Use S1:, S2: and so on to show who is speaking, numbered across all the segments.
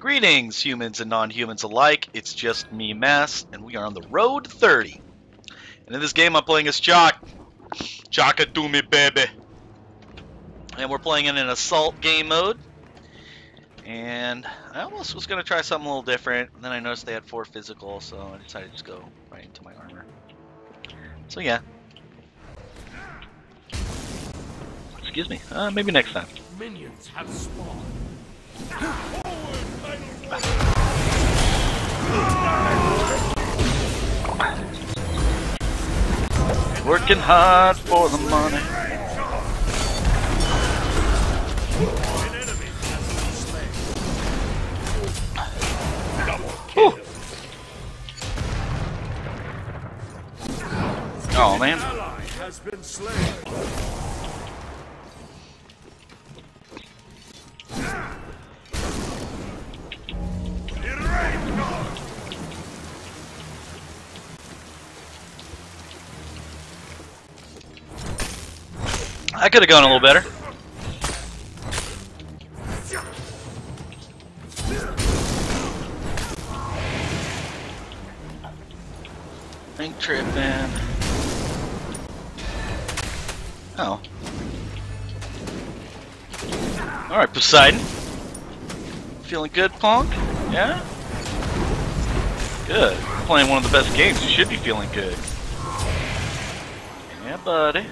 S1: Greetings, humans and non-humans alike. It's just me, Mass, and we are on the road 30. And in this game, I'm playing as Chaac. Jocka do me, baby. And we're playing in an assault game mode. And I almost was going to try something a little different. And then I noticed they had four physical, so I decided to just go right into my armor. So yeah. Excuse me. Uh, maybe next time.
S2: Minions have spawned.
S1: Working hard for the money.
S2: An enemy oh, has been slain.
S1: Whew. Oh man. I could have gone a little better. Ain't tripping. Oh. Alright, Poseidon. Feeling good, Punk? Yeah? Good. Playing one of the best games. You should be feeling good. Yeah, buddy.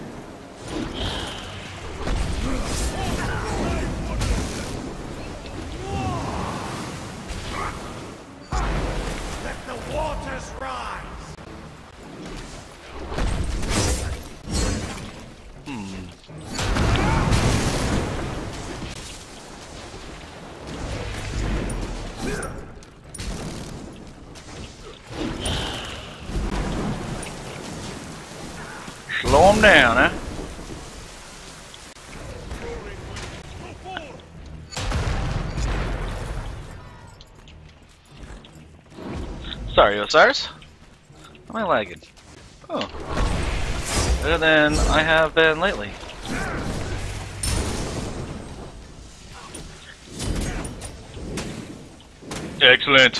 S2: The waters rise.
S1: Slow him down, huh? Sorry, Osiris. Am I lagging? Oh. Better than I have been lately. Excellent.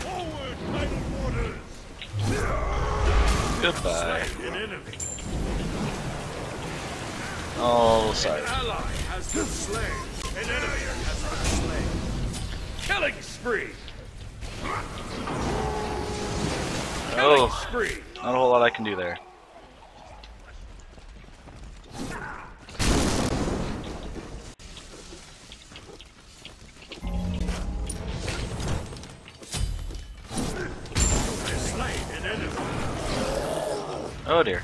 S2: Forward, tidal waters.
S1: Goodbye. Oh,
S2: An enemy. Oh, sorry. Killing ally
S1: Oh, not a whole lot I can do there.
S2: Slain an enemy.
S1: Oh dear.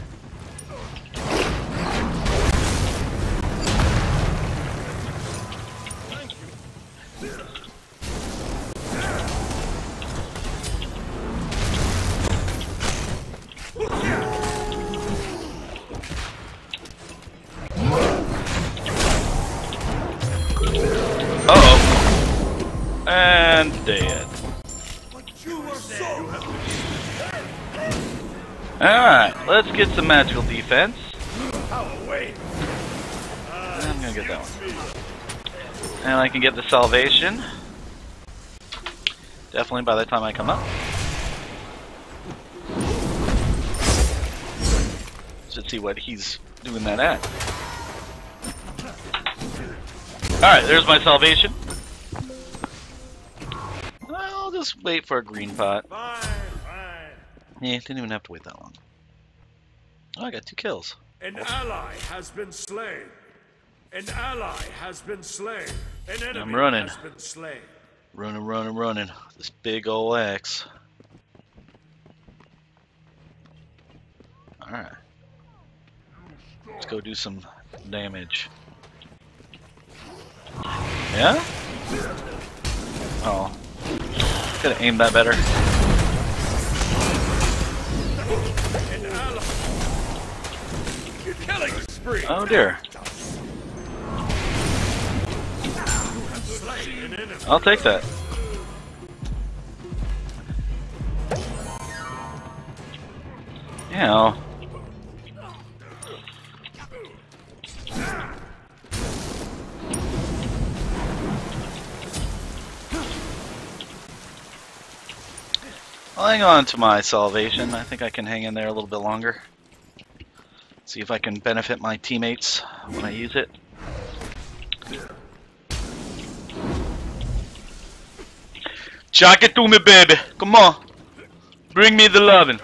S1: Get some magical defense. I'm gonna get that one. And I can get the salvation. Definitely by the time I come up. Let's see what he's doing that at. Alright, there's my salvation. I'll just wait for a green pot.
S2: Fine, fine.
S1: Yeah, didn't even have to wait that long. Oh, I got two kills.
S2: An ally has been slain. An ally has been slain. An enemy I'm
S1: running.
S2: has been slain.
S1: Running, running, running. This big ol' axe. Alright. Let's go do some damage. Yeah? Oh. Could have aimed that better.
S2: Killing spree.
S1: Oh dear. I'll take that. Yeah. I'll hang on to my salvation. I think I can hang in there a little bit longer. See if I can benefit my teammates when I use it. Chaac it to me, baby. Come on. Bring me the lovin'.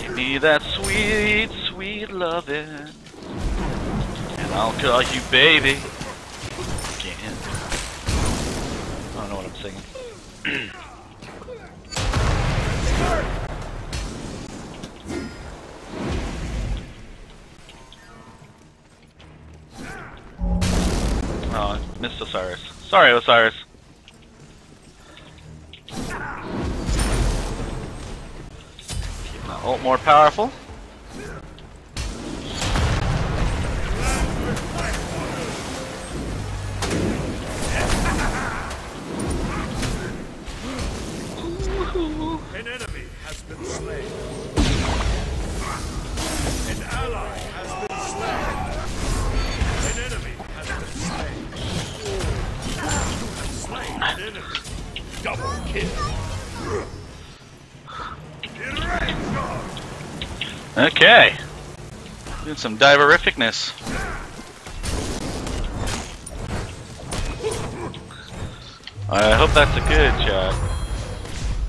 S1: Give me that sweet, sweet lovin'. And I'll call you baby. Again. I don't know what I'm singing. missed Osiris. Sorry, Osiris. Keep my ult more powerful. Doing some diverificness. I hope that's a good shot.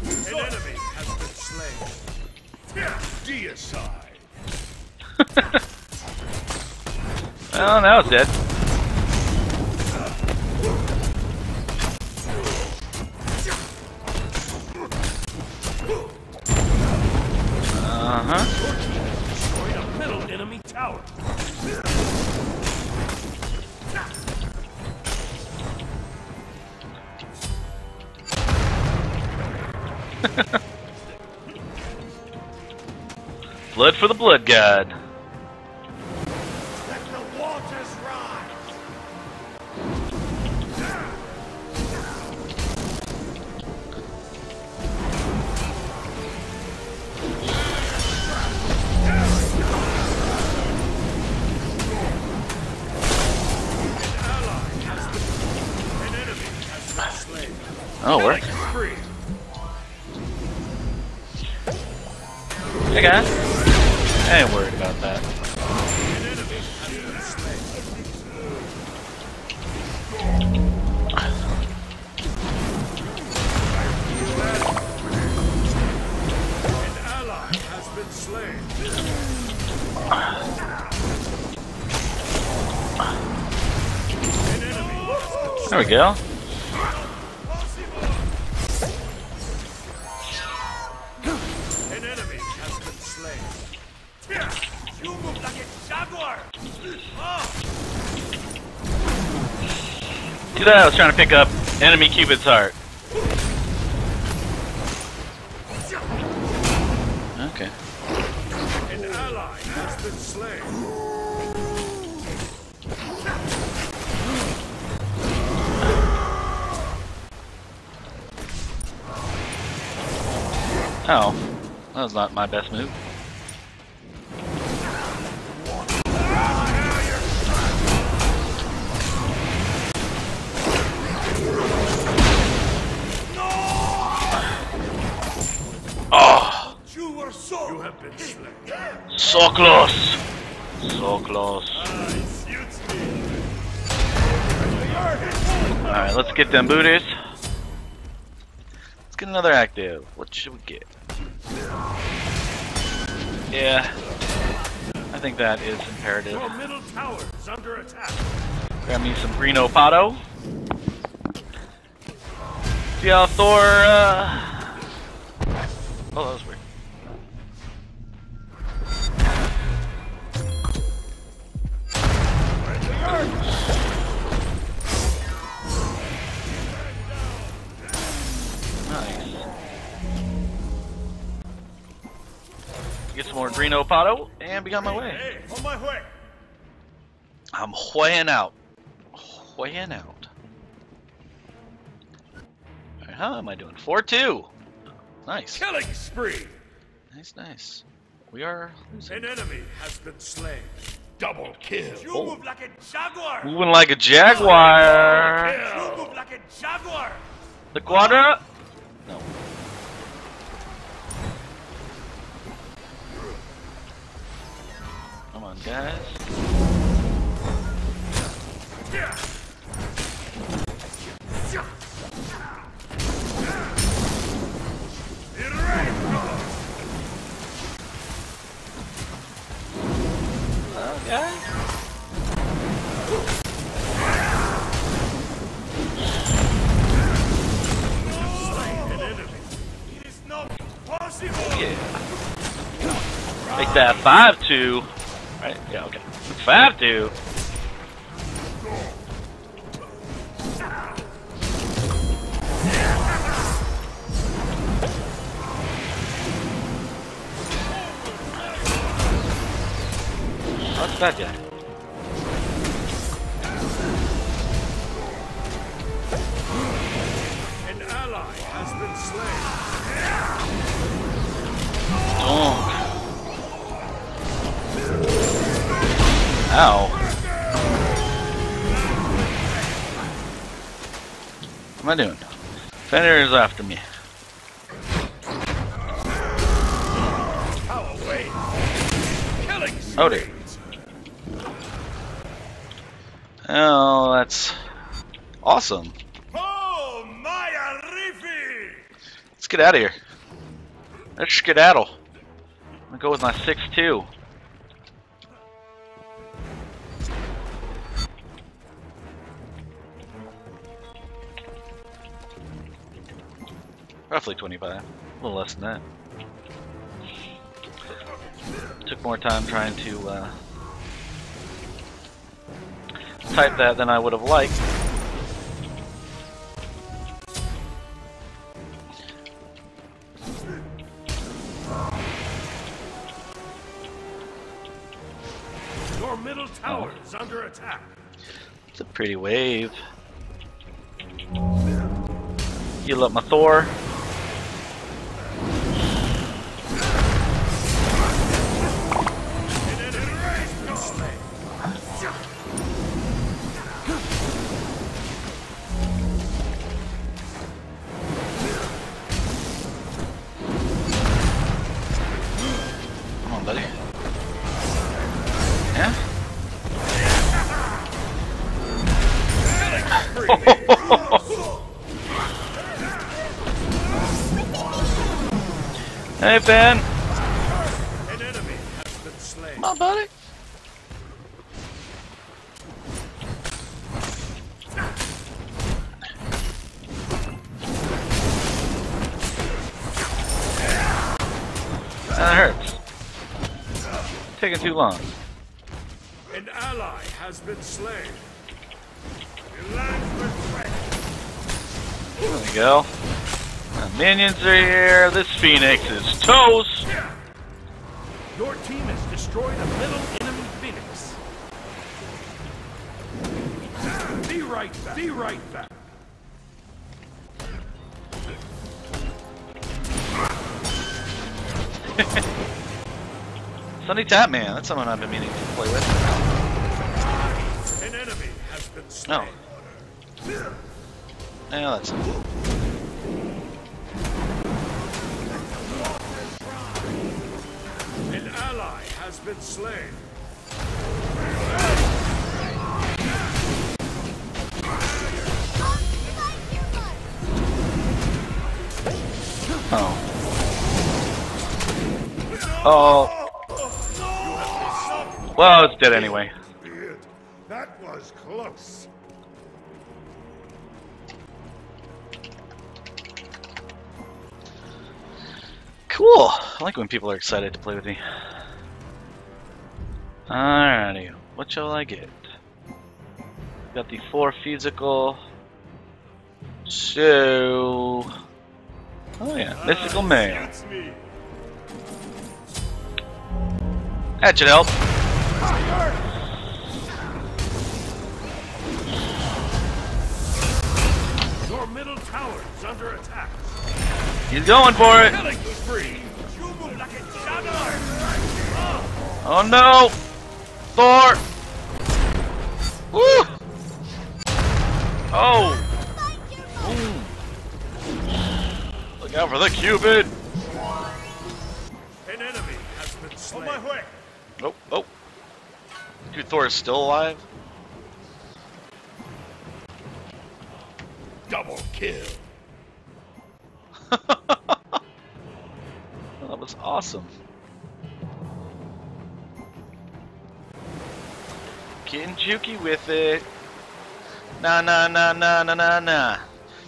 S2: An enemy has been slain. Deicide.
S1: well, now it's dead.
S2: Been slain.
S1: Oh, work. Hey guys. I ain't worried about that. There we
S2: has You move like a jaguar.
S1: See that? I was trying to pick up enemy Cupid's heart. Okay.
S2: An ally has been slain.
S1: Oh. That was not my best move.
S2: Been slain.
S1: so close. So close. Alright, let's get them booties. Let's get another active. What should we get? Yeah. I think that is imperative.
S2: Your middle tower is under attack.
S1: Grab me some Greeno Pato. See how Thor, uh... Oh, that was weird. Get some more Greeno Pato and be on my way.
S2: Hey, on my way.
S1: I'm weighing out. Weighing out. Alright, how am I doing? 4-2. Nice.
S2: Killing spree.
S1: Nice, nice. We are losing.
S2: An enemy has been slain. Double kill. You move like a jaguar.
S1: Moving like a jaguar.
S2: You move like a jaguar.
S1: The quadra. No. Come on, guys.
S2: Yeah.
S1: Yeah. Make that 5-2. Right? Yeah, okay. 5-2. That guy?
S2: An ally has been slain.
S1: Donk. Ow. What am I doing? Fender is after me.
S2: Power away. Killing
S1: Oh. That's awesome.
S2: Oh, Rifi!
S1: Let's get out of here. Let's skedaddle. I'm gonna go with my 6-2. Roughly 25. A little less than that. Took more time trying to uh, type that than I would have liked.
S2: Your middle tower is under attack.
S1: It's a pretty wave. Heal up my Thor. Hey, Ben.
S2: An enemy has been eh? slain.
S1: Come on, buddy. That hurts. Taking too long.
S2: An ally has been slain. Your lands were threat.
S1: There we go. The minions are here. This phoenix is toast.
S2: Your team has destroyed a middle enemy phoenix. Be right back. Be right back.
S1: Sunny Tap Man. That's someone I've been meaning to play with.
S2: An enemy has been slain.
S1: No. Yeah, that's
S2: ally has been slain.
S1: Oh. Oh. Well, it's dead anyway.
S2: That was close.
S1: Cool. I like when people are excited to play with me. Alrighty. What shall I get? Got the four physical. So. Oh yeah, mystical mail. That should help.
S2: Your middle tower is under attack.
S1: He's going for it.
S2: Killing spree. You move like a shadow.
S1: Oh no! Thor! Woo! Oh! Ooh. Look out for the Cupid!
S2: An enemy has been slain. On my way.
S1: Oh, oh. Dude, Thor is still alive?
S2: Double kill.
S1: that was awesome. Getting jukey with it. Na na na na na na na.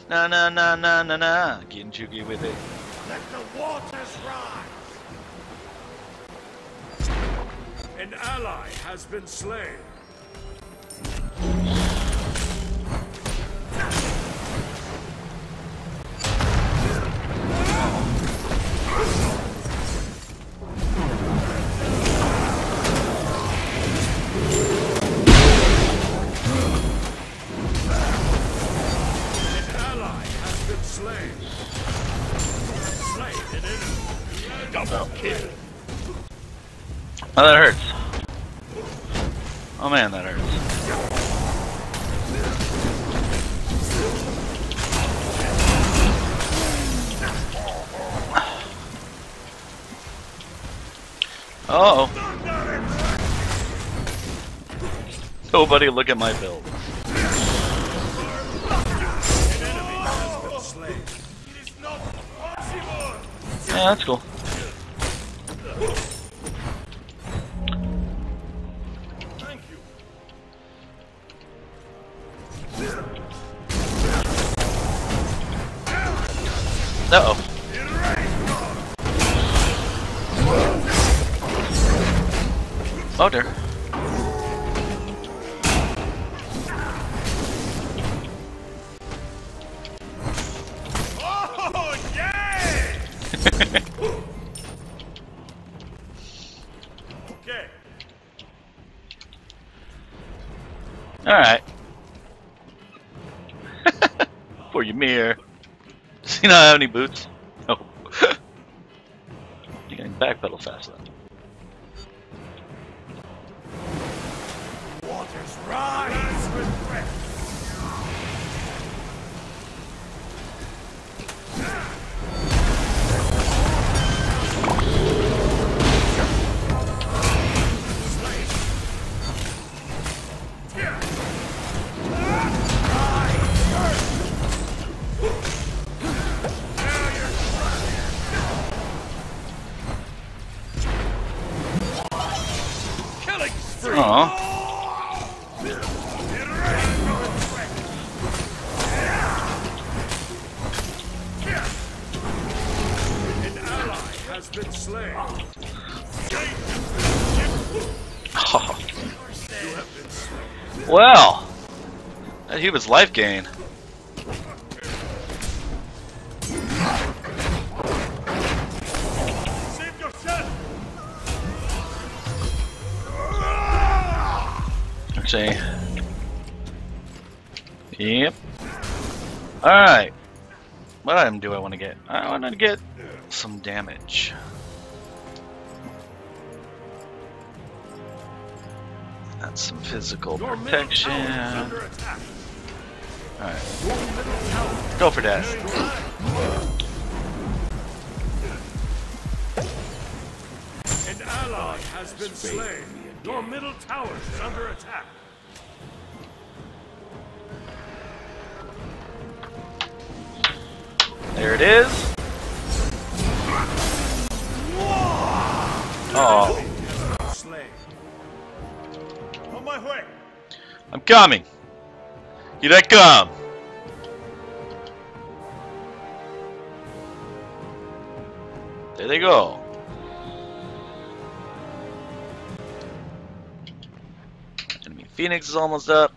S1: Na na na na na na. Getting jukey with it.
S2: Let the waters rise. An ally has been slain.
S1: Oh, that hurts. Oh man, that hurts. Uh oh. Nobody look at my build. Yeah, that's cool. Oh dear.
S2: Oh, yay! Okay.
S1: Alright. For your mirror. Does he not have any boots? No. you can backpedal fast enough.
S2: Been slain.
S1: well. That human's life gain. Alright. What item do I want to get? I want to get some damage. That's some physical
S2: Your
S1: protection.
S2: tower is under attack.
S1: Alright.
S2: Your middle tower
S1: Go for that.
S2: An ally has been slain. Your middle tower is under attack.
S1: There it is. Oh.
S2: On my way.
S1: I'm coming. Here I come. There they go. Enemy Phoenix is almost up.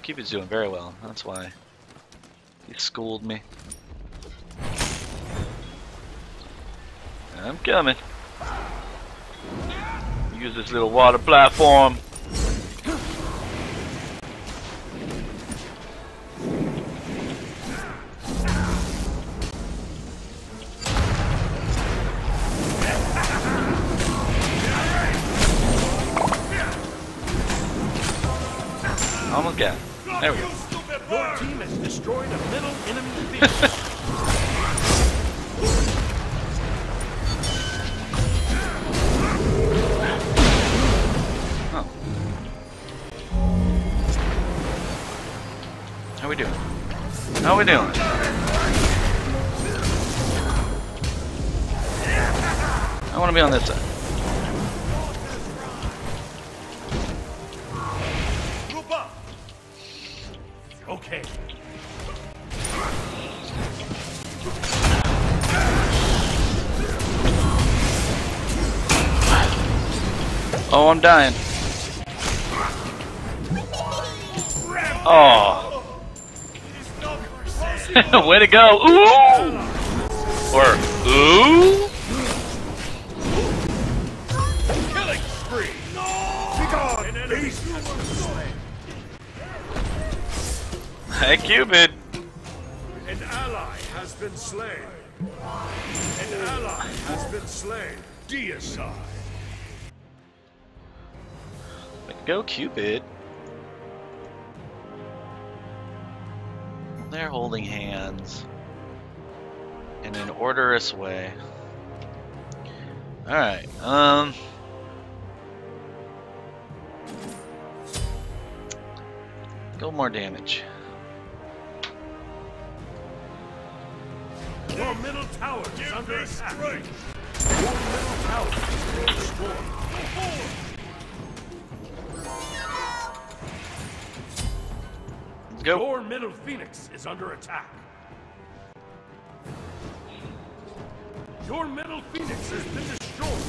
S1: Cupid's doing very well. That's why he schooled me. I'm coming. Use this little water platform.
S2: Your team has destroyed a middle enemy field.
S1: How we doing? How we doing? I want to be on this side. Oh, I'm dying. Oh. Way to go. Ooh. Or, ooh.
S2: Killing spree.
S1: Hey, Cupid.
S2: An ally has been slain. An ally has been slain. Deicide.
S1: Go, Cupid. They're holding hands in an orderous way. Alright, um. Go more damage.
S2: Your middle tower is under attack. Your middle tower is destroyed.
S1: Let's go.
S2: Your middle phoenix is under attack. Your middle phoenix has been destroyed.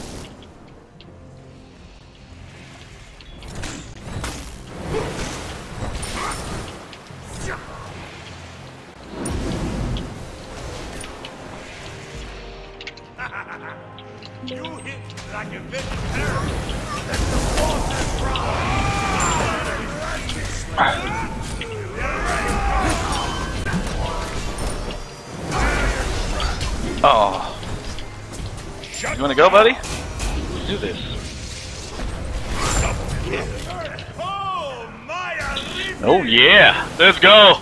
S2: you hit like a vegetarian.
S1: Oh. You wanna go, buddy? Let's do this.
S2: Oh!
S1: Oh, yeah. Let's go.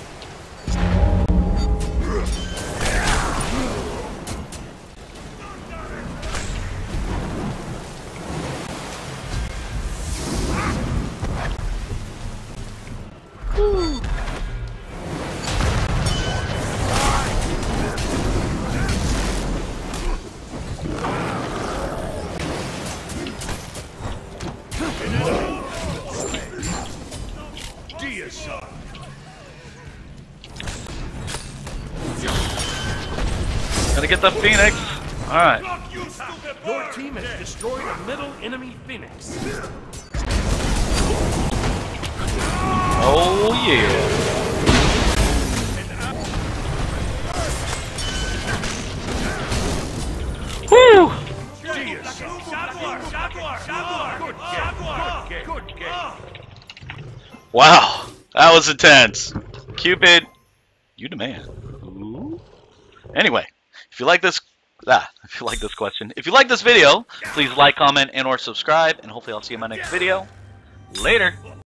S2: Deicide.
S1: Gotta get the Phoenix. Alright.
S2: Fuck you, stupid Your team has destroyed a middle enemy phoenix.
S1: Oh, yeah. Woo! Wow. That was intense. Cupid, you demand. Ooh. Anyway, if you like this ah, if you like this question, if you like this video, please like, comment, and or subscribe, and hopefully I'll see you in my next video. Later.